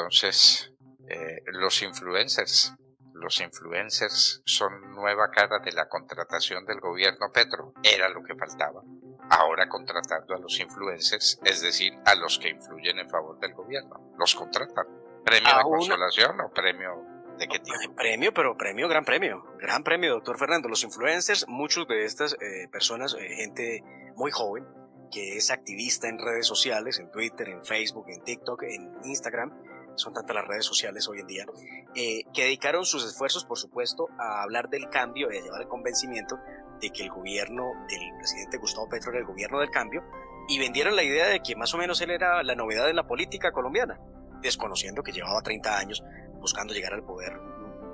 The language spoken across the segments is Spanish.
entonces, eh, los influencers, los influencers son nueva cara de la contratación del gobierno Petro. Era lo que faltaba. Ahora contratando a los influencers, es decir, a los que influyen en favor del gobierno. Los contratan. ¿Premio de consolación o premio de qué tipo? Premio, pero premio, gran premio. Gran premio, doctor Fernando. Los influencers, muchos de estas eh, personas, eh, gente muy joven, que es activista en redes sociales, en Twitter, en Facebook, en TikTok, en Instagram, son tantas las redes sociales hoy en día, eh, que dedicaron sus esfuerzos, por supuesto, a hablar del cambio y a llevar el convencimiento de que el gobierno del presidente Gustavo Petro era el gobierno del cambio y vendieron la idea de que más o menos él era la novedad en la política colombiana, desconociendo que llevaba 30 años buscando llegar al poder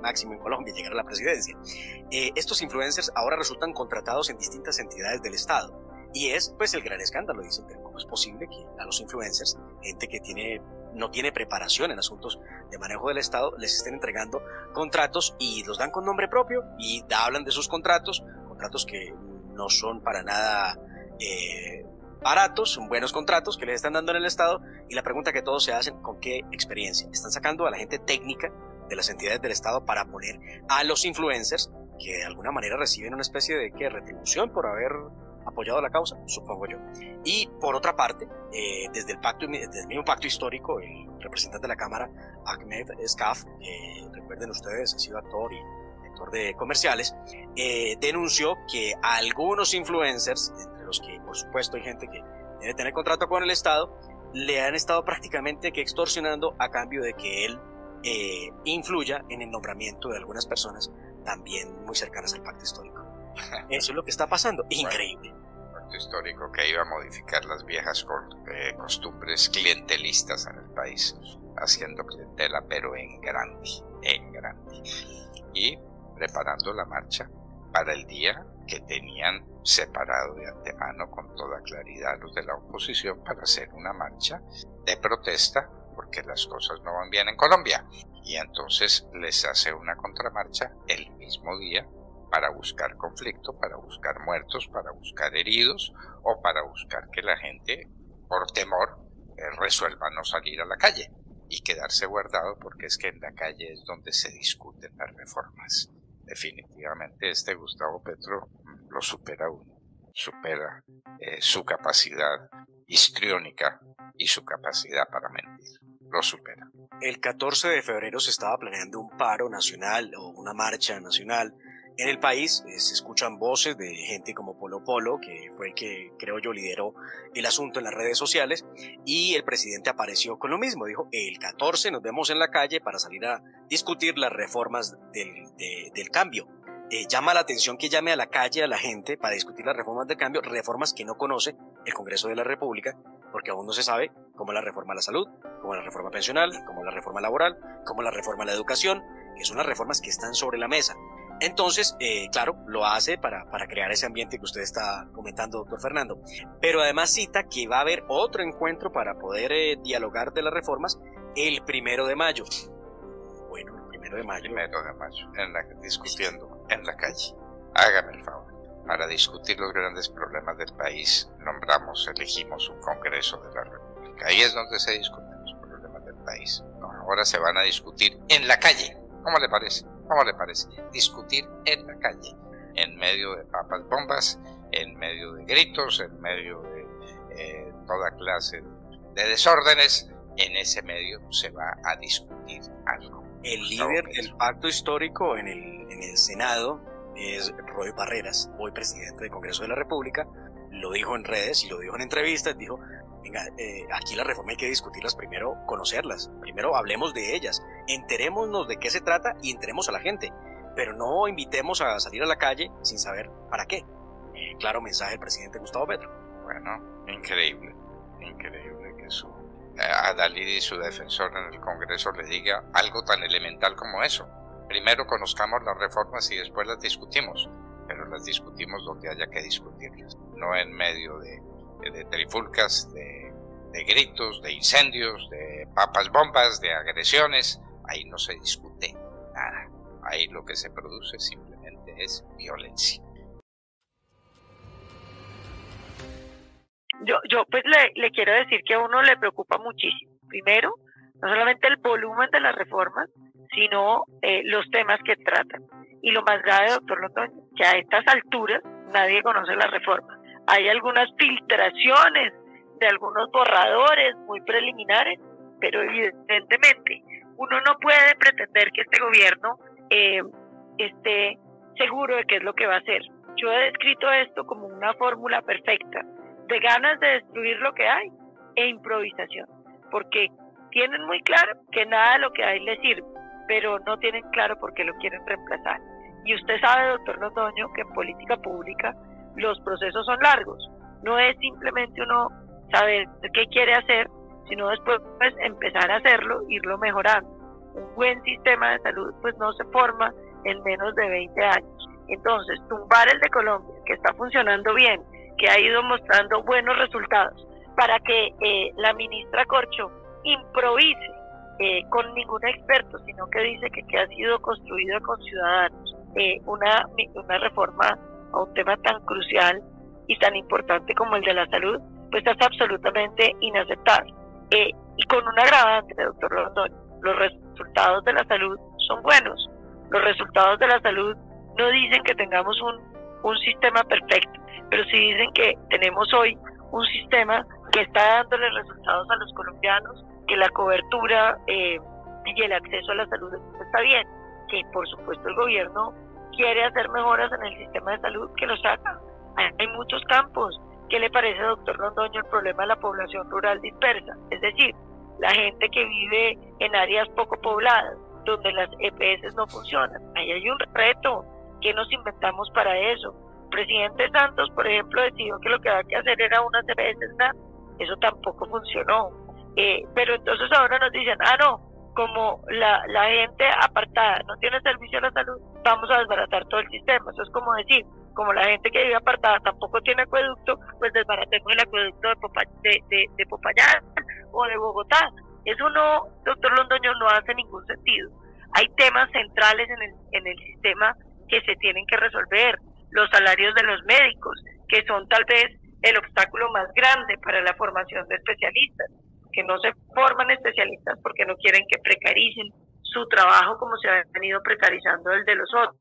máximo en Colombia, llegar a la presidencia. Eh, estos influencers ahora resultan contratados en distintas entidades del Estado. Y es pues el gran escándalo, dicen, pero ¿cómo es posible que a los influencers, gente que tiene no tiene preparación en asuntos de manejo del Estado, les estén entregando contratos y los dan con nombre propio y hablan de sus contratos, contratos que no son para nada eh, baratos, son buenos contratos que les están dando en el Estado y la pregunta que todos se hacen, ¿con qué experiencia? Están sacando a la gente técnica de las entidades del Estado para poner a los influencers que de alguna manera reciben una especie de ¿qué? retribución por haber apoyado la causa, supongo yo. Y por otra parte, eh, desde, el pacto, desde el mismo pacto histórico, el representante de la Cámara, Ahmed Skaf, eh, recuerden ustedes, ha sido actor y actor de comerciales, eh, denunció que algunos influencers, entre los que por supuesto hay gente que debe tener contrato con el Estado, le han estado prácticamente que extorsionando a cambio de que él influya en el nombramiento de algunas personas también muy cercanas al pacto histórico. Eso es lo que está pasando. Increíble. pacto histórico que iba a modificar las viejas eh, costumbres clientelistas en el país, haciendo clientela, pero en grande, en grande. Y preparando la marcha para el día que tenían separado de antemano con toda claridad los de la oposición para hacer una marcha de protesta porque las cosas no van bien en Colombia. Y entonces les hace una contramarcha el mismo día para buscar conflicto, para buscar muertos, para buscar heridos o para buscar que la gente, por temor, eh, resuelva no salir a la calle y quedarse guardado porque es que en la calle es donde se discuten las reformas. Definitivamente este Gustavo Petro mm, lo supera uno, supera eh, su capacidad histriónica y su capacidad para mentir. Lo supera. El 14 de febrero se estaba planeando un paro nacional o una marcha nacional en el país eh, se escuchan voces de gente como Polo Polo, que fue el que creo yo lideró el asunto en las redes sociales, y el presidente apareció con lo mismo, dijo, el 14 nos vemos en la calle para salir a discutir las reformas del, cambio. Eh, llama la atención que llame a la calle a la gente para discutir las reformas del cambio, reformas que no conoce el Congreso de la República, porque aún no se sabe cómo la reforma a la salud, cómo la reforma pensional, cómo la reforma laboral, cómo la reforma a la educación, que son las reformas que están sobre la mesa. Entonces, eh, claro, lo hace para, para, crear ese ambiente que usted está comentando, doctor Fernando. Pero además cita que va a haber otro encuentro para poder eh, dialogar de las reformas el primero de mayo. Bueno, el primero de mayo. Primero de mayo, en la, discutiendo en la calle. Hágame el favor. Para discutir los grandes problemas del país, nombramos, elegimos un Congreso de la República. Ahí es donde se discuten los problemas del país. ahora se van a discutir en la calle. ¿Cómo le parece? ¿Cómo le parece? Discutir en la calle, en medio de papas bombas, en medio de gritos, en medio de eh, toda clase de desórdenes, en ese medio se va a discutir algo. El líder del pacto histórico en el, en el Senado es Roy Barreras, hoy presidente del Congreso de la República, lo dijo en redes y lo dijo en entrevistas, dijo, venga, eh, aquí la reforma hay que discutirlas primero, conocerlas, primero hablemos de ellas, enterémonos de qué se trata y enteremos a la gente, pero no invitemos a salir a la calle sin saber para qué. Claro mensaje del presidente Gustavo Petro. Bueno, increíble, increíble que su eh, Adalid y su defensor en el Congreso le diga algo tan elemental como eso. Primero conozcamos las reformas y después las discutimos, pero las discutimos donde haya que discutirlas, no en medio de trifulcas, de, gritos, de incendios, de papas bombas, de agresiones. Ahí no se discute nada. Ahí lo que se produce simplemente es violencia. Yo, yo pues le, quiero decir que a uno le preocupa muchísimo. Primero, no solamente el volumen de las reformas, sino eh, los temas que tratan. Y lo más grave, doctor Londoño, que a estas alturas nadie conoce la reforma. Hay algunas filtraciones de algunos borradores muy preliminares, pero evidentemente uno no puede pretender que este gobierno eh, esté seguro de qué es lo que va a hacer. Yo he descrito esto como una fórmula perfecta de ganas de destruir lo que hay e improvisación, porque tienen muy claro que nada de lo que hay les sirve, pero no tienen claro por qué lo quieren reemplazar. Y usted sabe, doctor Londoño, que en política pública los procesos son largos. No es simplemente uno saber qué quiere hacer, sino después pues, empezar a hacerlo, irlo mejorando. Un buen sistema de salud pues no se forma en menos de 20 años. Entonces, tumbar el de Colombia, que está funcionando bien, que ha ido mostrando buenos resultados, para que eh, la ministra Corcho improvise eh, con ningún experto, sino que dice que, que ha sido construido con ciudadanos eh, una, una reforma a un tema tan crucial y tan importante como el de la salud, pues es absolutamente inaceptable. Eh, y con un agravante, doctor Rondón, los resultados de la salud son buenos. Los resultados de la salud no dicen que tengamos un, un sistema perfecto, pero sí dicen que tenemos hoy un sistema que está dándole resultados a los colombianos, que la cobertura eh, y el acceso a la salud está bien, que por supuesto el gobierno quiere hacer mejoras en el sistema de salud, que lo saca. Hay muchos campos. ¿Qué le parece, doctor Londoño, el problema de la población rural dispersa? Es decir, la gente que vive en áreas poco pobladas, donde las EPS no funcionan. Ahí hay un reto. ¿Qué nos inventamos para eso? El presidente Santos, por ejemplo, decidió que lo que había que hacer era unas EPS grandes. Eso tampoco funcionó. Eh, pero entonces ahora nos dicen, ah, no, como la, la gente apartada no tiene servicio a la salud, vamos a desbaratar todo el sistema. Eso es como decir, como la gente que vive apartada tampoco tiene acueducto, pues desbaratemos el acueducto de, de, de, Popayán o de Bogotá. Eso no, doctor Londoño, no hace ningún sentido. Hay temas centrales en el, en el sistema que se tienen que resolver. Los salarios de los médicos, que son tal vez el obstáculo más grande para la formación de especialistas que no se forman especialistas porque no quieren que precaricen su trabajo como se ha venido precarizando el de los otros.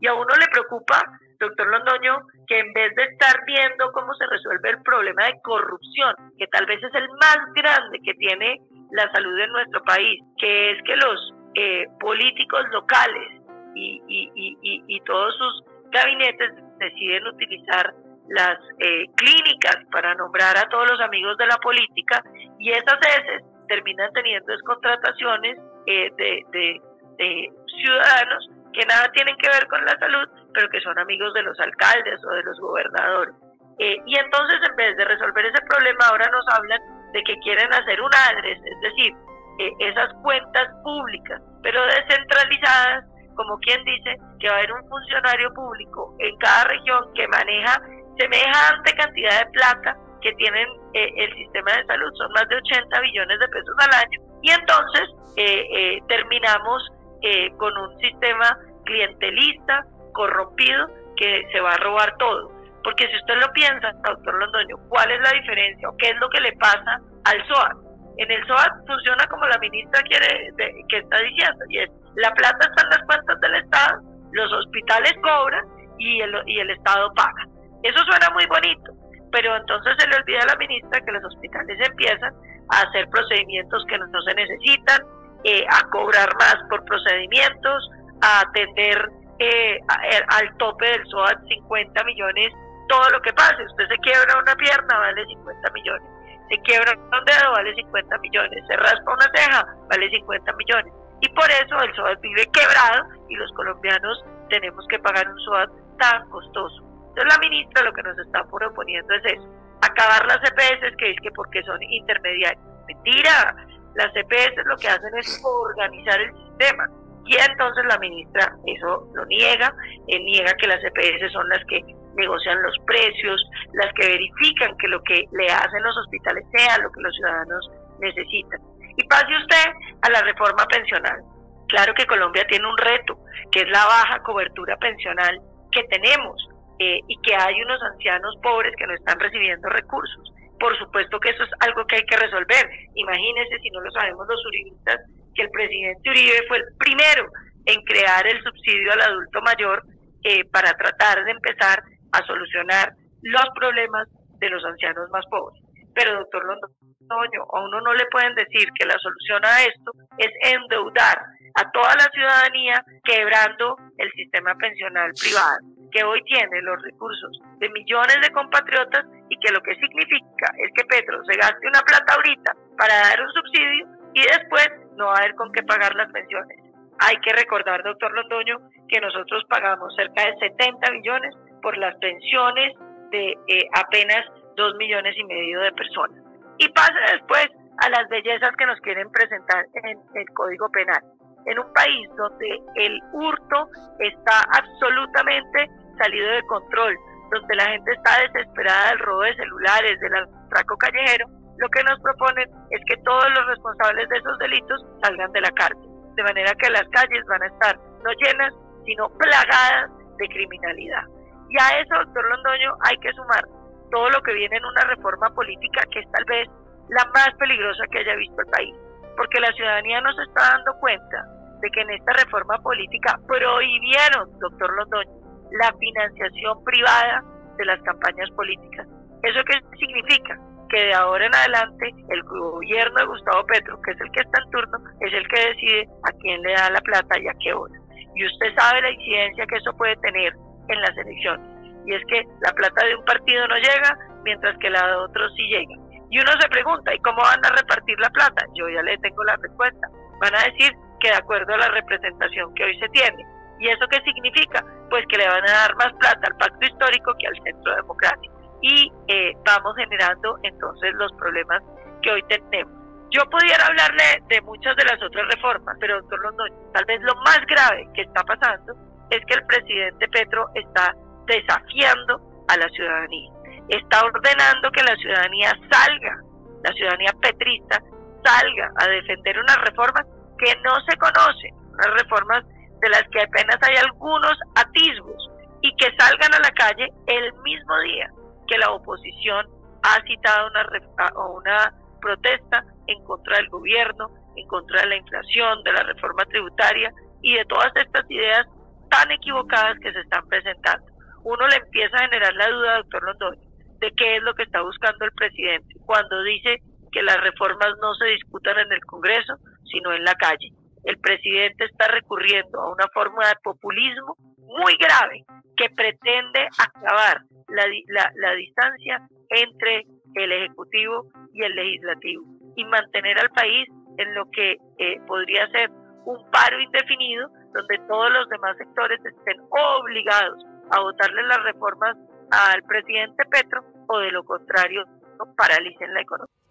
Y a uno le preocupa, doctor Londoño, que en vez de estar viendo cómo se resuelve el problema de corrupción, que tal vez es el más grande que tiene la salud en nuestro país, que es que los eh, políticos locales y, y todos sus gabinetes deciden utilizar las eh, clínicas para nombrar a todos los amigos de la política y esas veces terminan teniendo descontrataciones eh, de, ciudadanos que nada tienen que ver con la salud, pero que son amigos de los alcaldes o de los gobernadores. Eh, y entonces en vez de resolver ese problema ahora nos hablan de que quieren hacer un adres, es decir, esas cuentas públicas, pero descentralizadas, como quien dice que va a haber un funcionario público en cada región que maneja semejante cantidad de plata que tienen eh, el sistema de salud, son más de 80 billones de pesos al año, y entonces eh, eh, terminamos con un sistema clientelista, corrompido, que se va a robar todo. Porque si usted lo piensa, doctor Londoño, ¿cuál es la diferencia o qué es lo que le pasa al SOAT? En el SOAT funciona como la ministra quiere que está diciendo, y es, la plata está en las cuentas del Estado, los hospitales cobran y el, y el Estado paga. Eso suena muy bonito, pero entonces se le olvida a la ministra que los hospitales empiezan a hacer procedimientos que no, se necesitan, eh, a cobrar más por procedimientos, a atender eh, al tope del SOAT 50 millones, todo lo que pase. Usted se quiebra una pierna, vale 50 millones. Se quiebra un dedo, vale 50 millones. Se raspa una ceja, vale 50 millones. Y por eso el SOAT vive quebrado y los colombianos tenemos que pagar un SOAT tan costoso. Entonces la ministra lo que nos está proponiendo es eso, acabar las EPS que es que porque son intermediarios. Mentira, las EPS lo que hacen es organizar el sistema. Y entonces la ministra eso lo niega, él niega que las EPS son las que negocian los precios, las que verifican que lo que le hacen los hospitales sea lo que los ciudadanos necesitan. Y pase usted a la reforma pensional. Claro que Colombia tiene un reto, que es la baja cobertura pensional que tenemos. Eh, y que hay unos ancianos pobres que no están recibiendo recursos. Por supuesto que eso es algo que hay que resolver imagínense si no lo sabemos los uribistas, que el presidente Uribe fue el primero en crear el subsidio al adulto mayor eh, para tratar de empezar a solucionar los problemas de los ancianos más pobres. Pero, doctor Londoño, a uno no le pueden decir que la solución a esto es endeudar a toda la ciudadanía quebrando el sistema pensional privado, que hoy tiene los recursos de millones de compatriotas y que lo que significa es que Petro se gaste una plata ahorita para dar un subsidio y después no va a haber con qué pagar las pensiones. Hay que recordar, doctor Londoño, que nosotros pagamos cerca de 70 millones por las pensiones de eh, apenas 2 millones y medio de personas. Y pasa después a las bellezas que nos quieren presentar en el Código Penal. En un país donde el hurto está absolutamente salido de control, donde la gente está desesperada del robo de celulares, del atraco callejero, lo que nos proponen es que todos los responsables de esos delitos salgan de la cárcel. De manera que las calles van a estar no llenas, sino plagadas de criminalidad. Y a eso, doctor Londoño, hay que sumar todo lo que viene en una reforma política que es tal vez la más peligrosa que haya visto el país. Porque la ciudadanía no se está dando cuenta de que en esta reforma política prohibieron, doctor Londoño, la financiación privada de las campañas políticas. ¿Eso qué significa? Que de ahora en adelante el gobierno de Gustavo Petro, que es el que está en turno, es el que decide a quién le da la plata y a qué hora. Y usted sabe la incidencia que eso puede tener en las elecciones. Y es que la plata de un partido no llega, mientras que la de otro sí llega. Y uno se pregunta, ¿y cómo van a repartir la plata? Yo ya le tengo la respuesta. Van a decir que de acuerdo a la representación que hoy se tiene. ¿Y eso qué significa? Pues que le van a dar más plata al pacto histórico que al centro democrático. Y eh, vamos generando entonces los problemas que hoy tenemos. Yo pudiera hablarle de muchas de las otras reformas, pero doctor Londoño, tal vez lo más grave que está pasando es que el presidente Petro está desafiando a la ciudadanía. Está ordenando que la ciudadanía salga, la ciudadanía petrista salga a defender unas reformas que no se conocen, unas reformas de las que apenas hay algunos atisbos y que salgan a la calle el mismo día que la oposición ha citado una, protesta en contra del gobierno, en contra de la inflación, de la reforma tributaria y de todas estas ideas tan equivocadas que se están presentando. Uno le empieza a generar la duda, doctor Londoño, de qué es lo que está buscando el presidente cuando dice que las reformas no se discutan en el Congreso, sino en la calle. El presidente está recurriendo a una forma de populismo muy grave que pretende acabar la, la, distancia entre el Ejecutivo y el Legislativo y mantener al país en lo que eh, podría ser un paro indefinido donde todos los demás sectores estén obligados a votarle las reformas al presidente Petro o de lo contrario paralicen la economía.